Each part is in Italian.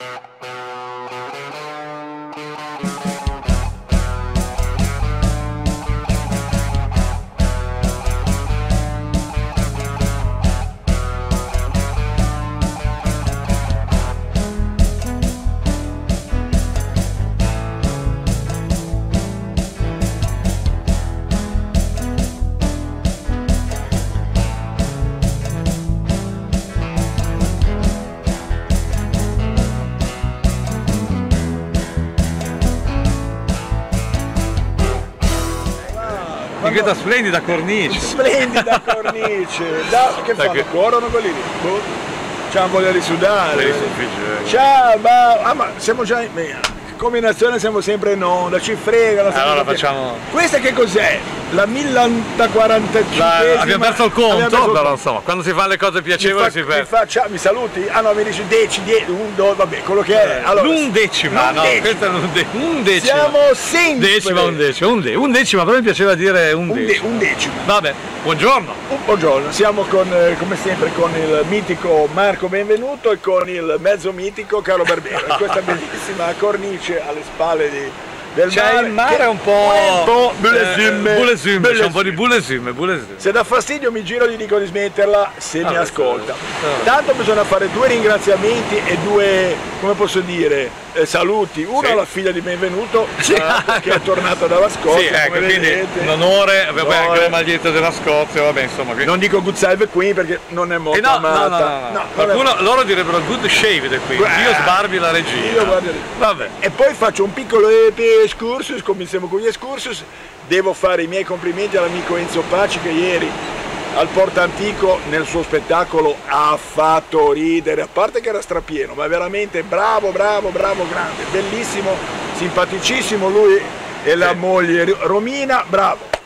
In questa splendida cornice. Splendida cornice. Da, che Dai, fanno? che- Corrono quelli lì. Boh. C'hanno voglia di sudare. Ciao, ma, ah, ma siamo già in come nazione siamo sempre in onda, ci fregano. Allora sempre- facciamo. Questa che cos'è? La 1045 La- abbiamo perso il conto, perso il però insomma, quando si fanno le cose Mi, piacevoli fa, si mi, perde. fa- ciao, mi saluti? Ah no, mi dici 10, 10, 1, 2, vabbè, quello che è. Allora, L'undecima, no, l'undecima. questa è l'unde- undecima. Siamo sempre. Decima, undecima, unde- undecima, però mi piaceva dire Un, de- undecima. un decimo. Vabbè, buongiorno. Un buongiorno, siamo con, eh, come sempre con il mitico Marco Benvenuto e con il mezzo mitico Carlo Barbero. Questa bellissima cornice alle spalle di, del C'è mare. il mare che- un po'. un po' bullesume, eh, bullesume, c'è un po' di bullesume, bullesume. Se dà fastidio mi giro e gli dico di smetterla se mi Ah, ascolta. sì. Tanto bisogna fare due ringraziamenti e due, come posso dire, eh, saluti. Uno Sì. alla figlia di Benvenuto eh, che è tornata dalla Scozia. Sì, ecco, quindi in onore, vabbè, Onore. anche la maglietta della Scozia, vabbè, insomma. Quindi... Non dico good save qui perché non è molto Eh no, no, amata. no, no, no. non è Qualcuno, loro direbbero good shave qui. Io sbarbi la regina. io guarda- Vabbè. E poi faccio un piccolo excursus, cominciamo con gli excursus. Devo fare i miei complimenti all'amico Enzo Paci che ieri al Porta Antico nel suo spettacolo ha fatto ridere, a parte che era strapieno, ma veramente bravo, bravo, bravo, grande, bellissimo, simpaticissimo lui e la Sì. moglie Romina, bravo.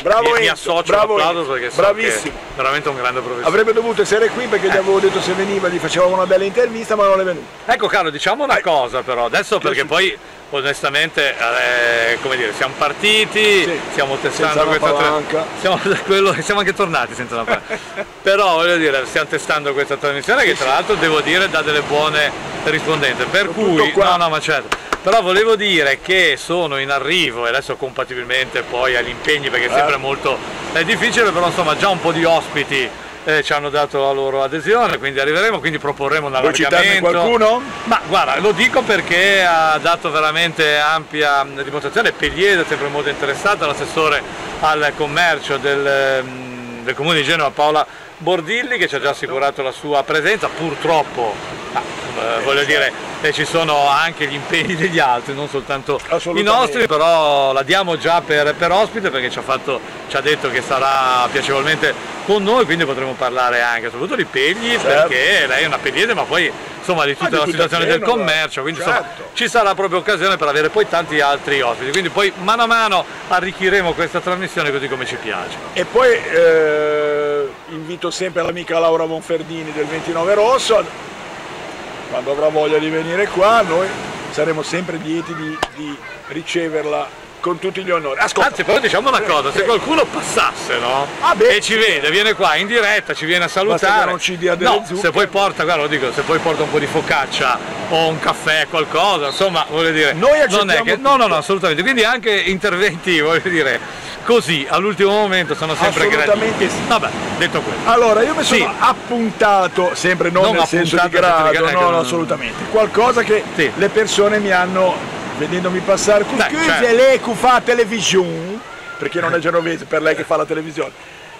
Bravo mi, mi Enzo, associo bravo all'applauso Enzo, perché so bravissimo. che veramente un grande professore. Avrebbe dovuto essere qui perché gli avevo detto se veniva gli facevamo una bella intervista ma non è venuto. Ecco Carlo, diciamo una Eh. cosa però, adesso perché poi onestamente, eh, come dire, siamo partiti, Sì. stiamo testando questa palanca. siamo, quello- siamo anche tornati senza una palanca. però voglio dire, stiamo testando questa trasmissione che tra l'altro devo dire dà delle buone rispondenze, per cui, no no ma certo, però volevo dire che sono in arrivo e adesso compatibilmente poi agli impegni perché è sempre Eh. molto è difficile, però insomma già un po' di ospiti eh, ci hanno dato la loro adesione, quindi arriveremo, quindi proporremo un Vuoi allargamento. qualcuno? Ma guarda, lo dico perché ha dato veramente ampia dimostrazione, Pegliede è sempre molto interessata, l'assessore al commercio del, mh, del comune di Genova Paola Bordilli che ci ha già assicurato la sua presenza, purtroppo eh, voglio dire eh, ci sono anche gli impegni degli altri, non soltanto i nostri, però la diamo già per, per ospite perché ci ha, fatto, ci ha detto che sarà piacevolmente con noi, quindi potremo parlare anche soprattutto di Pegli Certo. perché lei è una Pegliede ma poi insomma di tutta di la situazione del commercio, quindi insomma certo. ci sarà proprio occasione per avere poi tanti altri ospiti, quindi poi mano a mano arricchiremo questa trasmissione così come ci piace. E poi eh, invito sempre l'amica Laura Monferdini del 29 Rosso, quando avrà voglia di venire qua, noi saremo sempre lieti di, di riceverla con tutti gli onori. Ascolta, Anzi però diciamo una cosa, se qualcuno passasse no? Ah, e ci vede, viene qua in diretta, ci viene a salutare, non ci dia delle no, zucche. se poi porta, guarda lo dico, se poi porta un po' di focaccia o un caffè, qualcosa, insomma voglio dire, Noi non è accettiamo che, no no no assolutamente, quindi anche interventi voglio dire così all'ultimo momento sono sempre Assolutamente graditi. sì. Vabbè, detto questo. Allora, io mi sono Sì. appuntato, sempre non, Non nel senso di grado, no, no, non- assolutamente, qualcosa che Sì. le persone mi hanno, vedendomi passare, Dai, scusi, certo. lei che fa televisione, perché non è genovese, per lei che fa la televisione.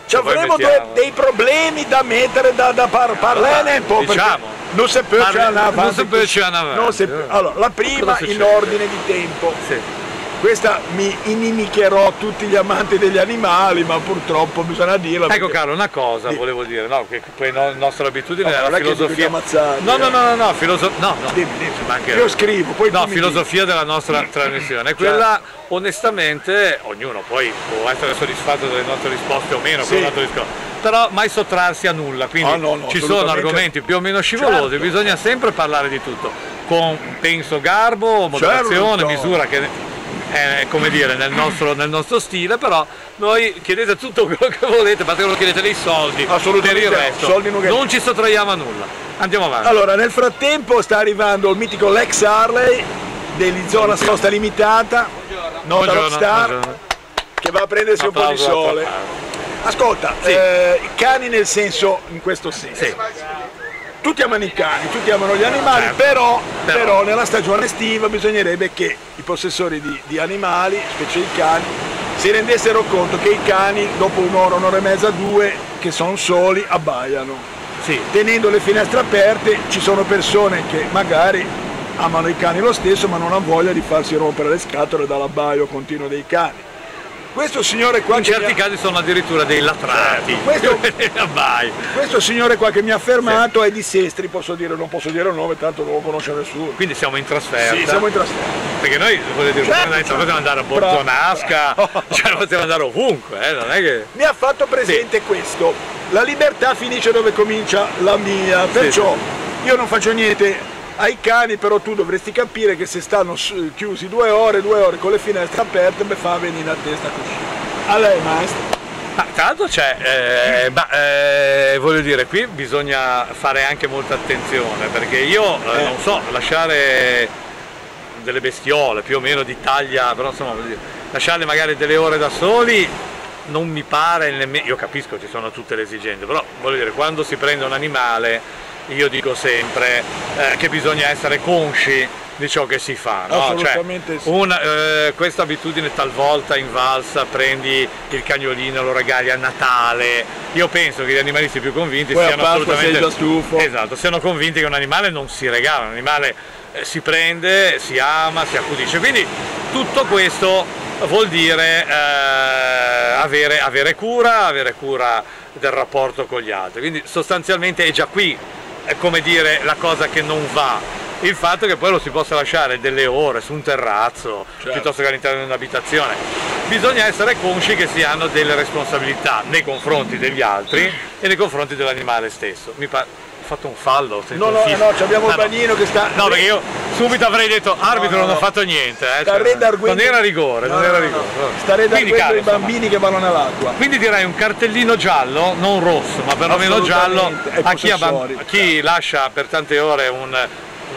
Ci poi avremo mettiamo. dei problemi da mettere da, da par- parlare un po', diciamo. non si può Parli- andare non si può andare avanti. Può. Allora, la prima in ordine di tempo. Sì. Questa mi inimicherò tutti gli amanti degli animali, ma purtroppo bisogna dirla. Ecco perché- caro, una cosa volevo dire, no, che poi no, nostra abitudine No, è la filosofia. no, no, eh. no, no, no, filoso- no, no. Dimmi, dimmi. Io scrivo, poi No, filosofia della nostra trasmissione, è quella onestamente, ognuno poi può essere soddisfatto delle nostre risposte o meno, Sì. quello è un altro discorso. Però mai sottrarsi a nulla, quindi Ah, no, no, ci sono argomenti più o meno scivolosi, Certo. bisogna sempre parlare di tutto, con penso garbo, moderazione, Certo. misura che è come dire nel nostro, nel nostro stile, però noi chiedete tutto quello che volete, basta che non chiedete dei soldi. Assolutamente il resto soldi non- non ci sottraiamo a nulla. Andiamo avanti. Allora, nel frattempo sta arrivando il mitico Lex Harley degli zona sosta limitata, nota rockstar, buongiorno. che va a prendersi un po' di sole. Ascolta, Sì. eh, cani nel senso, in questo senso. Sì. Tutti amano i cani, tutti amano gli animali, Certo. però, Però. però nella stagione estiva bisognerebbe che i possessori di, di animali, specie i cani, si rendessero conto che i cani dopo un'ora, un'ora e mezza, due, che sono soli, abbaiano. Sì. Tenendo le finestre aperte ci sono persone che magari amano i cani lo stesso ma non hanno voglia di farsi rompere le scatole dall'abbaio continuo dei cani. Questo signore qua In che mi certi ha- casi sono addirittura dei latrati. Questo- Vai. questo signore qua che mi ha fermato è di Sestri, posso dire, non posso dire il nome, tanto non lo conosce nessuno. Quindi siamo in trasferta. Sì, siamo in trasferta. Perché noi, voglio dire, Certo, certo. andare a Bravo. Borzonasca, cioè possiamo andare ovunque, eh, non è che... Mi ha fatto presente questo, la libertà finisce dove comincia la mia, perciò io non faccio niente ai cani, però tu dovresti capire che se stanno chiusi due ore, due ore con le finestre aperte, mi fa venire a testa così. A lei maestro. Ma tra l'altro c'è, eh, ma, eh, voglio dire, qui bisogna fare anche molta attenzione, perché io eh, Eh. non so, lasciare delle bestiole più o meno di taglia, però insomma, dire, lasciarle magari delle ore da soli non mi pare nemmeno, io capisco ci sono tutte le esigenze, però voglio dire, quando si prende un animale io dico sempre eh, che bisogna essere consci di ciò che si fa, no? Cioè, Assolutamente sì. un- eh, questa abitudine talvolta invalsa, prendi il cagnolino, lo regali a Natale, io penso che gli animalisti più convinti Poi siano assolutamente stufo. Esatto, siano convinti che un animale non si regala, un animale eh, si prende, si ama, si accudisce. Quindi tutto questo vuol dire eh, avere, avere cura, avere cura del rapporto con gli altri. Quindi sostanzialmente è già qui, come dire, la cosa che non va. Il fatto che poi lo si possa lasciare delle ore su un terrazzo Certo. piuttosto che all'interno di un'abitazione. Bisogna essere consci che si hanno delle responsabilità nei confronti degli altri e nei confronti dell'animale stesso. Fatto un fallo, No, no, no, abbiamo il Ah, no. bagnino che sta... No, perché io subito avrei detto arbitro no, non ho no. fatto niente. Eh, Sta cioè, non era rigore, non No, era no, no. rigore. Sta redarguendo i bambini che vanno nell'acqua. quindi direi un cartellino giallo, non rosso, ma perlomeno giallo a chi, a chi lascia per tante ore un,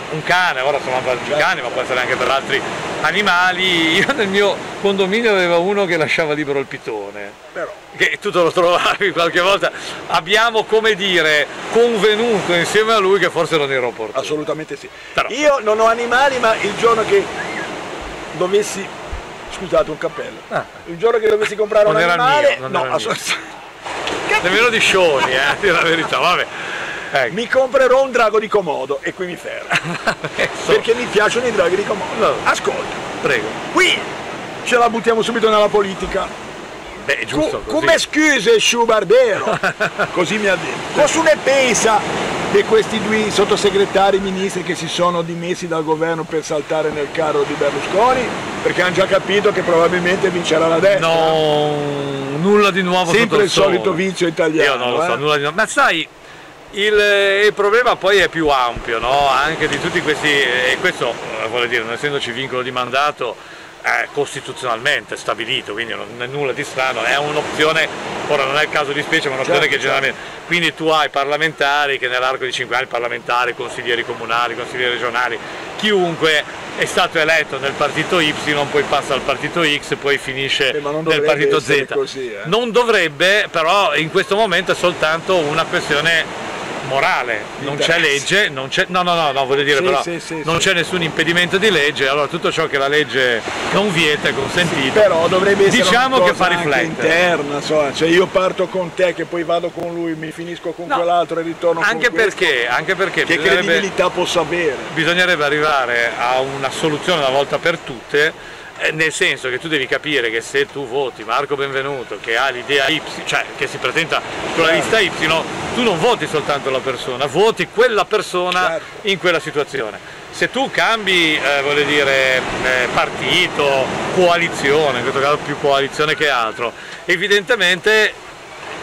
un cane, ora sono per Certo. cani, ma può essere anche per altri animali. Io nel mio condominio avevo uno che lasciava libero il pitone. Però. Che tu te lo trovavi qualche volta. Abbiamo, come dire, convenuto insieme a lui che forse non era opportuno. Assolutamente sì. Però- Io non ho animali, ma il giorno che dovessi. Scusate, un cappello. Ah. Il giorno che dovessi comprare Non un animale. mio, non no, assolutamente. Nemmeno di scioni, eh, la verità, vabbè. Ecco. Mi comprerò un drago di Komodo e qui mi fermo. Adesso, Perché mi piacciono i draghi di Komodo. No. Ascolta, Prego. qui ce la buttiamo subito nella politica. Beh, giusto Co- come scuse Schubardero, così mi ha detto. Cosa ne pensa di questi due sottosegretari ministri che si sono dimessi dal governo per saltare nel carro di Berlusconi? Perché hanno già capito che probabilmente vincerà la destra. No, nulla di nuovo Sempre il sole. solito vizio italiano. Io non lo so, eh. nulla di nuovo. Ma sai, il, il problema poi è più ampio, no? Anche di tutti questi, e questo eh, vuole dire, non essendoci vincolo di mandato, è costituzionalmente stabilito, quindi non è nulla di strano, è un'opzione, ora non è il caso di specie, ma è un'opzione Certo, che generalmente... Quindi tu hai parlamentari che nell'arco di 5 anni, parlamentari, consiglieri comunali, consiglieri regionali, chiunque è stato eletto nel partito Y, poi passa al partito X, poi finisce Eh, nel partito Z. così, eh. Non dovrebbe, però in questo momento è soltanto una questione morale, non c'è legge, non c'è, no no no, no voglio dire Sì, però sì, sì, non sì. c'è nessun impedimento di legge, allora tutto ciò che la legge non vieta è consentito. Però dovrebbe essere Diciamo una che cosa fa riflettere. interna, insomma, cioè io parto con te che poi vado con lui, mi finisco con No, quell'altro e ritorno Anche con questo. perché, anche perché Che credibilità posso avere? bisognerebbe arrivare a una soluzione una volta per tutte, nel senso che tu devi capire che se tu voti Marco Benvenuto che ha l'idea Y, cioè che si presenta con la lista Y, tu non voti soltanto la persona, voti quella persona Certo. in quella situazione. Se tu cambi, eh, dire, eh, partito, coalizione, in questo caso più coalizione che altro, evidentemente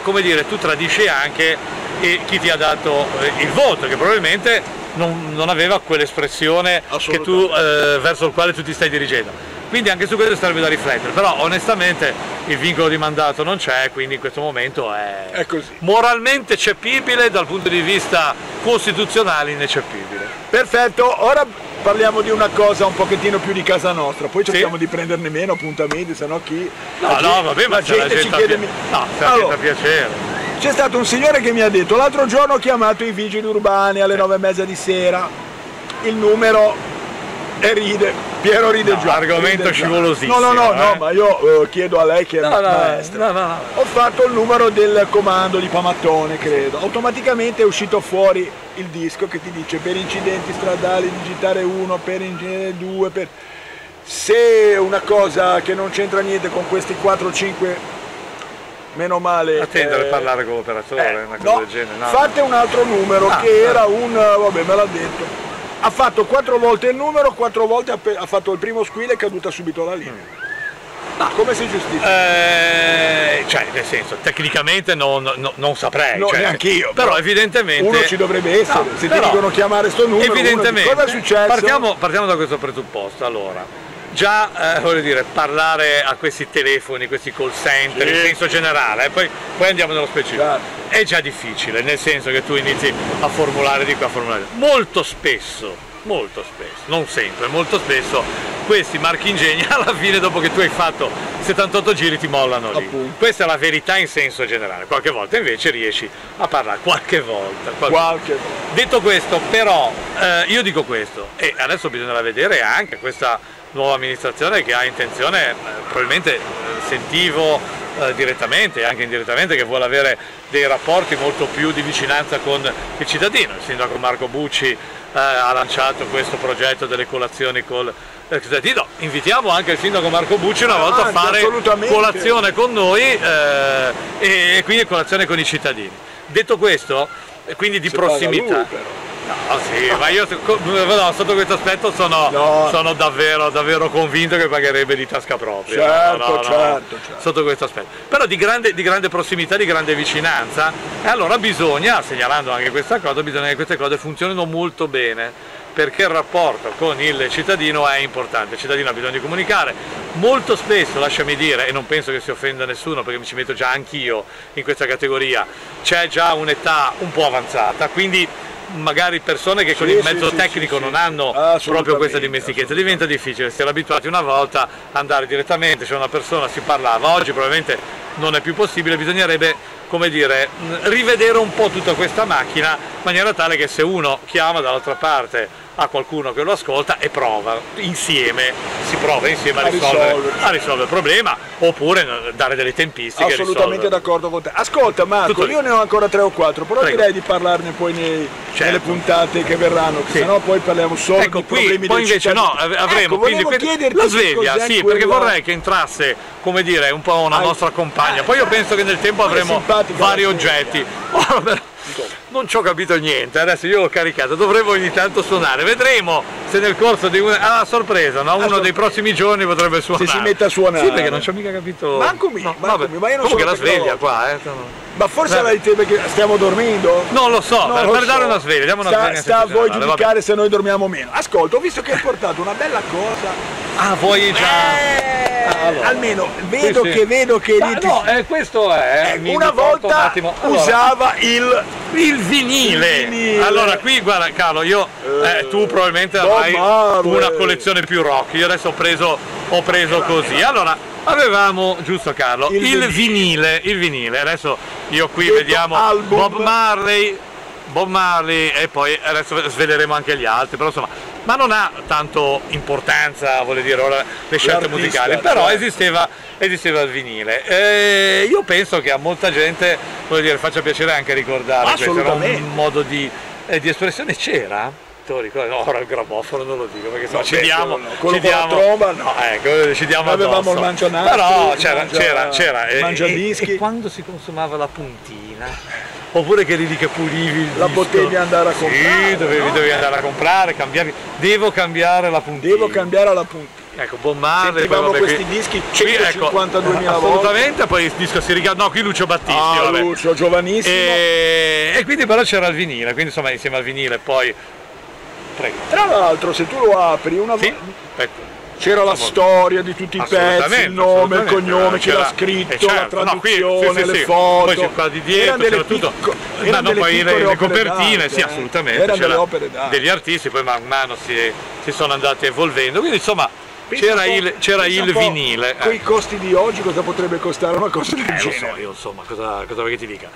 come dire, tu tradisci anche eh, chi ti ha dato eh, il voto, che probabilmente non, non aveva quell'espressione che tu, eh, verso il quale tu ti stai dirigendo. Quindi anche su questo sarebbe da riflettere, però onestamente il vincolo di mandato non c'è, quindi in questo momento è, È così. moralmente cepibile, dal punto di vista costituzionale ineccepibile. Perfetto, ora parliamo di una cosa un pochettino più di casa nostra, poi cerchiamo Sì. di prenderne meno appuntamenti, se no chi... No, la no, gente- vabbè, ma la c'è la gente ci gente, chiede... mi- no, Allora, gente piacere. c'è stato un signore che mi ha detto, l'altro giorno ho chiamato i vigili urbani alle nove e mezza di sera, il numero e ride, Piero ride No, già. argomento scivolosissimo, No, no, no, no, eh. ma io eh, chiedo a lei che è No, no, maestra. no, no, no. Ho fatto il numero del comando di Pamattone, credo. Automaticamente è uscito fuori il disco che ti dice per incidenti stradali digitare 1, per incidenti 2, per... Se una cosa che non c'entra niente con questi 4-5, meno male... Attendere eh, a parlare con l'operatore, eh, una cosa no, del genere. No. fate un altro numero Ah, che era un... vabbè me l'ha detto. Ha fatto quattro volte il numero, quattro volte ha, fatto il primo squillo e è caduta subito la linea. Come si giustifica? Eh, cioè, nel senso, tecnicamente non, non- non saprei. No, cioè, neanch'io, Però, però evidentemente. Uno ci dovrebbe essere, No, se ti però, dicono chiamare sto numero, uno Evidentemente. cosa è successo? Partiamo, partiamo da questo presupposto. Allora, già eh, voglio dire, parlare a questi telefoni, questi call center, Sì. in senso generale, eh, poi, poi andiamo nello specifico. Chiaro. È già difficile, nel senso che tu inizi a formulare di qua, a formulare. Molto spesso, molto spesso, non sempre, molto spesso questi marchingegni alla fine dopo che tu hai fatto 78 giri ti mollano lì. Appunto. Questa è la verità in senso generale, qualche volta invece riesci a parlare, qualche volta. qualche Qualche... Detto questo, però, eh, io dico questo, e adesso bisognerà vedere anche questa nuova amministrazione che ha intenzione, eh, probabilmente eh, sentivo eh, direttamente e anche indirettamente, che vuole avere dei rapporti molto più di vicinanza con il cittadino. Il sindaco Marco Bucci eh, ha lanciato questo progetto delle colazioni col eh, cittadino. Invitiamo anche il sindaco Marco Bucci una volta a Avanti, fare colazione con noi eh, e quindi colazione con i cittadini. Detto questo, eh, quindi di Se prossimità. No, sì, ma io no, sotto questo aspetto sono, No. sono davvero, davvero convinto che pagherebbe di tasca propria. Certo, no, certo, certo. Sotto questo aspetto. Però di grande, di grande prossimità, di grande vicinanza, e allora bisogna, segnalando anche questa cosa, bisogna che queste cose funzionino molto bene perché il rapporto con il cittadino è importante, il cittadino ha bisogno di comunicare, molto spesso, lasciami dire, e non penso che si offenda nessuno perché mi ci metto già anch'io in questa categoria, c'è già un'età un po' avanzata, quindi magari persone che con Sì, il sì, mezzo sì, tecnico sì, non hanno proprio questa dimestichezza, diventa difficile, si era abituati una volta ad andare direttamente, c'è una persona, si parlava, oggi probabilmente non è più possibile, bisognerebbe come dire, rivedere un po' tutta questa macchina in maniera tale che se uno chiama dall'altra parte a qualcuno che lo ascolta e prova insieme, si prova insieme a, A risolvere, a risolvere il problema oppure dare delle tempistiche. Assolutamente d'accordo con te. Ascolta Marco, Tutto io ne ho ancora tre o quattro, però Prego. direi di parlarne poi nei- Certo. nelle puntate che verranno, Sì. se no poi parliamo solo Ecco, di qui problemi poi invece cittadino. no, av- avremo ecco, quindi que- la sveglia, sì, perché vorrei che entrasse, come dire, un po' una Ah, nostra compagna. Poi io penso che nel tempo avremo vari oggetti. Oh, però non ci ho capito niente, adesso io l'ho caricato, dovremmo ogni tanto suonare, vedremo se nel corso di una ah, sorpresa, no? uno sorpresa. dei prossimi giorni potrebbe suonare. si mette a suonare. Sì, perché non ci ho mica capito. Manco mi- No, manco vabbè. mi, ma io non Comunque sono la sveglia qua, eh. Ma forse Vabbè. avete perché stiamo dormendo? Non lo so, Non per, lo per so. dare una sveglia, diamo una sta, sveglia. sta a voi generale, vabbè. giudicare se noi dormiamo meno. Ascolta, ho visto che hai portato una bella cosa. Ah, vuoi già. Eh, allora. Almeno vedo Sì, sì. che vedo che lì no, eh, questo è. Eh, mi- una un volta attimo. Allora, usava il il vinile. Il vinile. Allora, qui guarda, Carlo, io eh, tu probabilmente avrai una collezione più rock. Io adesso ho preso, ho preso così. Allora, avevamo, giusto Carlo, Il il, vinile. vinile. il vinile. Adesso io qui Detto vediamo album. Bob Marley. Bob Marley e poi adesso sveleremo anche gli altri, però insomma, ma non ha tanto importanza, voglio dire, ora le scelte musicali, però cioè. esisteva, esisteva il vinile. E io penso che a molta gente, voglio dire, faccia piacere anche ricordare questo, era un modo di, eh, di espressione, c'era? No, ora il grammofono non lo dico perché sennò No, ci diamo, no. Ci diamo, tromba, no. no, ecco, ci diamo avevamo il mangianastri, Però c'era, c'era, c'era. e-. E, e quando si consumava la puntina? Oppure che lì che pulivi il La disco. potevi andare a comprare, Sì, dovevi, no? dovevi andare a comprare, cambiavi. Devo cambiare la puntina. devo cambiare alla puntina. Ecco, Bob Marley, Sentivamo vabbè, questi qui- dischi qui, ecco, 152.000 volte. Assolutamente, poi il disco si riga... No, qui Lucio Battisti, Ah, vabbè. Lucio, giovanissimo. E... e quindi però c'era il vinile, quindi insomma insieme al vinile poi... Prego. Tra l'altro, se tu lo apri una Sì, volta... ecco. C'era la storia di tutti i pezzi, il nome, il cognome, c'era scritto, eh, certo, la no, qui- traduzione, sì, sì, le foto. Poi c'è qua di dietro, c'era tutto. erano no, delle poi le, le copertine, d'arte, sì, eh. assolutamente. Erano c'era delle opere d'arte. degli artisti, poi man mano si, si sono andati evolvendo. Quindi insomma c'era il, c'era il vinile. Con eh. i costi di oggi cosa potrebbe costare una cosa del Eh, lo genere? so, io insomma, cosa, cosa vuoi che ti dica.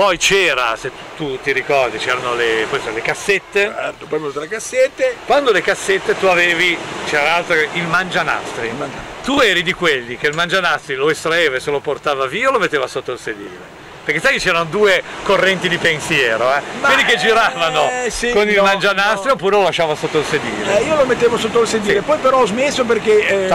Poi c'era, se tu ti ricordi, c'erano le, le cassette. Certo, poi le cassette, Quando le cassette tu avevi, c'era altro il mangianastri. Il mangianastri. Tu eri di quelli che il mangianastri lo estraeva e se lo portava via o lo metteva sotto il sedile. Perché sai che c'erano due correnti di pensiero, eh? Quelli che giravano eh, sì, con il no, mangianastri no. oppure lo lasciava sotto il sedile. eh, io lo mettevo sotto il sedile, Sì. poi però ho smesso perché eh,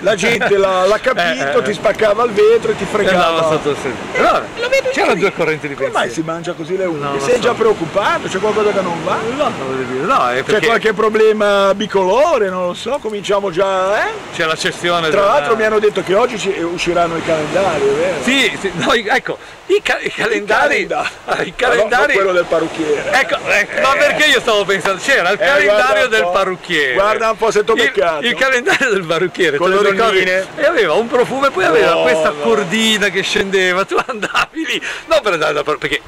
la gente l'ha, l'ha capito, Eh, eh, ti eh. spaccava il vetro e ti E fregava. sotto il sedile. Allora, c'erano due correnti di Come mai si pensiero. mangia così le unghie? Lo Sei so. già preoccupato? C'è qualcosa che non va? No, non voglio dire, no, è C'è perché qualche problema bicolore? Non lo so, cominciamo già, eh? c'è la cessione Tra della- l'altro mi hanno detto che oggi ci- usciranno i calendari, è vero? Sì, sì, no, ecco, i, ca- i calendari, calenda- ah, i Ma no, non calendari, quello del parrucchiere. ecco, ecco, ma perché io stavo pensando, c'era il Eh, calendario del parrucchiere, Guarda un po' se t'ho il, beccato. il calendario del parrucchiere, Con le donnine. E aveva un profumo e poi aveva No, questa no. cordina che scendeva, tu andavi lì, non per andare da perché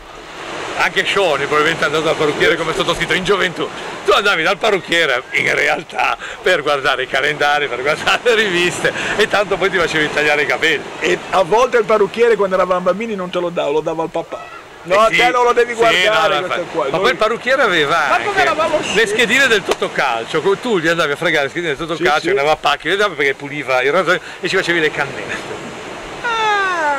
anche Shoni probabilmente è andato dal parrucchiere come è stato scritto in gioventù, tu andavi dal parrucchiere in realtà per guardare i calendari, per guardare le riviste e tanto poi ti facevi tagliare i capelli. E a volte il parrucchiere quando eravamo bambini non te lo dava, lo dava al papà. No, Eh sì, te non lo devi sì, guardare no, qua. Ma Noi- poi il parrucchiere aveva le schedine del Totocalcio, tu gli andavi a fregare le schedine del Totocalcio, Sì, ne sì. aveva pacchi, le davi perché puliva il rasoio e ci facevi le cannette.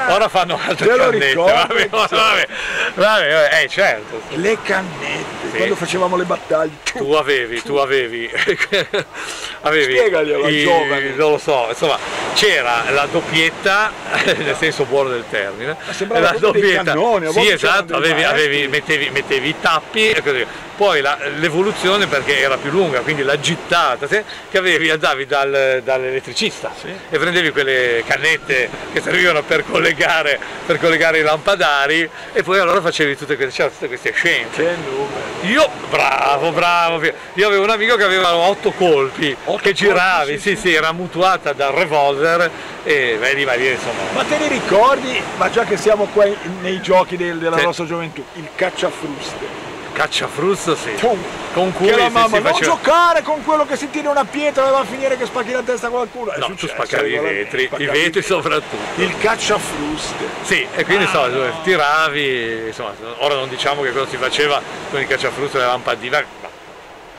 Ora fanno altre cannette, vabbè, vabbè, vabbè, eh certo. le cannette, Sì. quando facevamo le battaglie. Tu avevi, tu avevi, avevi Spiegaglielo al i- giovane. non lo so, insomma, c'era la doppietta, nel senso buono del termine, sembrava la dei cannoni, sì esatto, avevi, avevi- mettevi, mettevi i tappi e così. Poi l'evoluzione perché era più lunga, quindi la gittata, sì, che avevi, andavi dal- dall'elettricista e prendevi quelle cannette che servivano per collegare, per collegare i lampadari e poi allora facevi tutte queste, c'erano tutte queste scienze. Che numero. Io, bravo, bravo, io avevo un amico che aveva otto colpi, Otto che giravi, colpi, sì, sì, sì, era mutuata dal revolver e vedi, lì insomma. Ma te ne ricordi, ma già che siamo qua nei giochi del- della Sì. nostra gioventù, il cacciafruste. Cacciafrusto sì. Pum. Con cui che la si- mamma, non faceva- giocare con quello che si tira una pietra e va a finire che spacchi la testa a qualcuno. È No, tu spaccavi i regolarmente, vetri, i spaccavi vetri soprattutto. Il cacciafruste. Sì, e quindi Ah, insomma, no. tiravi, insomma, ora non diciamo che cosa si faceva con il cacciafrusto e ma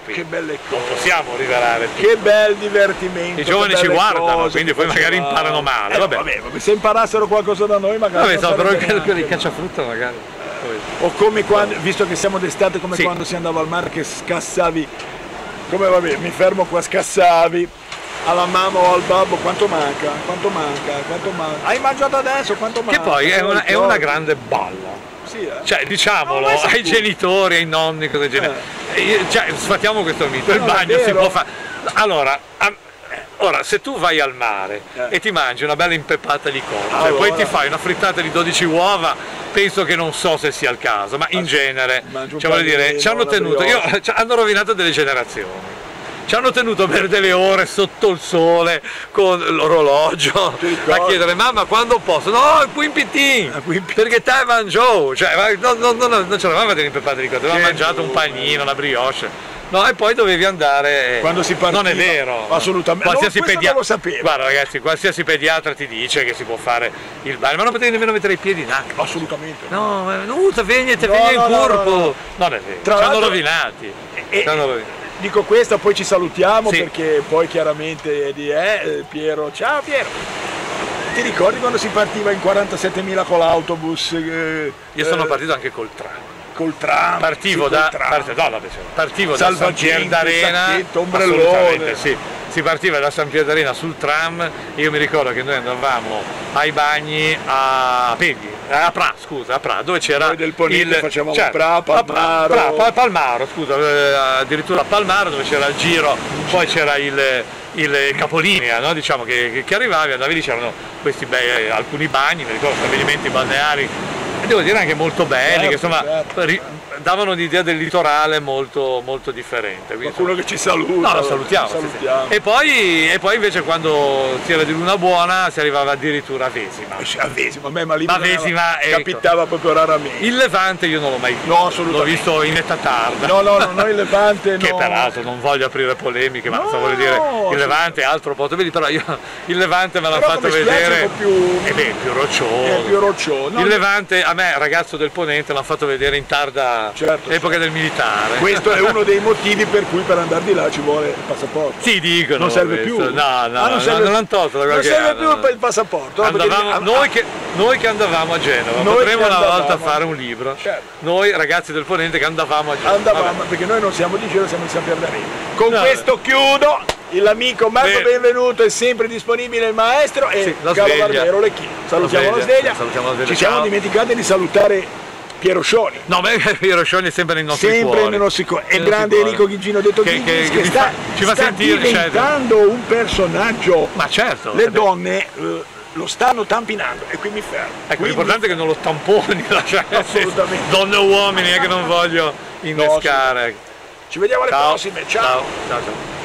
qui Che belle non cose. possiamo rivelare tutto. Che bel divertimento. I giovani ci guardano, cose quindi poi magari imparano male, Eh, vabbè. vabbè, se imparassero qualcosa da noi magari. Vabbè, non insomma, però sarebbe quelli, quelli neanche cacciafrutto magari. O come quando, visto che siamo d'estate, come Sì. quando si andava al mare che scassavi, come vabbè, mi fermo qua, scassavi alla mamma o al babbo, quanto manca, quanto manca, quanto manca. Hai mangiato adesso, quanto manca? Che poi è una, è una grande balla. Sì, eh? Cioè, diciamolo, No, ai genitori, ai nonni, cose del genere. E, Cioè, sfatiamo questo mito, il No, bagno si può fare. Allora, a- ora, se tu vai al mare Eh. e ti mangi una bella impeppata di cose, Allora. poi ti fai una frittata di 12 uova, penso che non so se sia il caso, ma in genere, Mangi un cioè, voglio dire, ci hanno tenuto, io, hanno rovinato delle generazioni. Ci hanno tenuto per delle ore sotto il sole con l'orologio a chiedere mamma quando posso? No, il Quimpitin! Ah, Quimpitin. Perché te mangiò, cioè non, non, non, non c'eravamo delle impepate di cose, avevamo Che mangiato un panino, una brioche. No, e poi dovevi andare. Quando si partiva. Non è vero. Assolutamente. Qualsiasi No, questo pedia- non lo sapevo. Guarda ragazzi, qualsiasi pediatra ti dice che si può fare il bagno, ma non potevi nemmeno mettere i piedi in acqua. Assolutamente. No, no, te vieni, te No, vieni no, in corpo. no, no. Non è vero, Tra ci hanno rovinati. E- Ci hanno rovinati. Dico questa, poi ci salutiamo Sì. perché poi chiaramente di eh, eh, Piero. Ciao Piero! Ti ricordi quando si partiva in 47.000 con l'autobus? eh, Io sono eh, partito anche col tram. Col tram. Partivo da, tram. parte- no, sì, partivo da San Pier d'Arena, assolutamente, sì. si partiva da San Pier d'Arena sul tram, io mi ricordo che noi andavamo ai bagni a Pegli, a Pra, scusa, a Pra, dove c'era Noi del Ponente il facevamo certo, Pra, a Palmaro. Pra, Pa- Palmaro, scusa, eh, addirittura a Palmaro dove c'era il giro, poi c'era il il capolinea, no? diciamo che, che, che arrivavi, andavi lì, c'erano questi bei, alcuni bagni, mi ricordo stabilimenti balneari devo dire anche molto belli, Certo, che insomma certo. ri- davano un'idea del litorale molto, molto differente. Quindi, Qualcuno che ci saluta. No, lo salutiamo. lo sì, sì. salutiamo. E, poi, e poi invece quando si era di luna buona si arrivava addirittura a Vesima. A Vesima, a me, ma lì Ma bisognava- Vesima, ecco. capitava proprio raramente. Il Levante io non l'ho mai visto, No, assolutamente. l'ho visto in età tarda. No, no, no, noi Levante Che no. peraltro non voglio aprire polemiche, ma No, insomma, voglio dire, il Levante è altro posto, vedi, però io il Levante me l'ha fatto vedere. più- Eh beh, più roccioso. È più roccioso. No, il Levante, a me, ragazzo del Ponente, l'hanno fatto vedere in tarda Certo, epoca del militare. Questo è uno dei motivi per cui per andare di là ci vuole il passaporto. Sì, dicono. Non serve questo. più. No, no, Ah, no, non serve- non l'hanno tolto Non serve più il passaporto. no, perché- Andavamo- ah, noi, che, noi che andavamo a Genova, Noi potremmo una volta fare un libro. Certo. Noi ragazzi del Ponente che andavamo a Genova. Andavamo, Vabbè. perché noi non siamo di Genova, siamo di San Bernardino. Con No. questo chiudo. L'amico Marco Bene. Benvenuto è sempre disponibile il maestro e Sì, sveglia. Barbero Lecchino. Salutiamo La sveglia. Salutiamo la sveglia. Ci siamo Ciao. dimenticati di salutare Piero Scioni. No, ma Piero Scioni è sempre nei nostri sempre cuori. nei nostri cuori. E Nei nostri grande. Enrico Gigino detto Che- Gigis che- che, sta, ci fa sta sentire, diventando un personaggio. Ma certo. Le eh beh, donne eh, lo stanno tampinando e qui mi fermo. Ecco, l'importante è che non lo tamponi, cioè, Assolutamente. donne o uomini, è che non voglio innescare. Ci vediamo alle Ciao. prossime. ciao, ciao. ciao.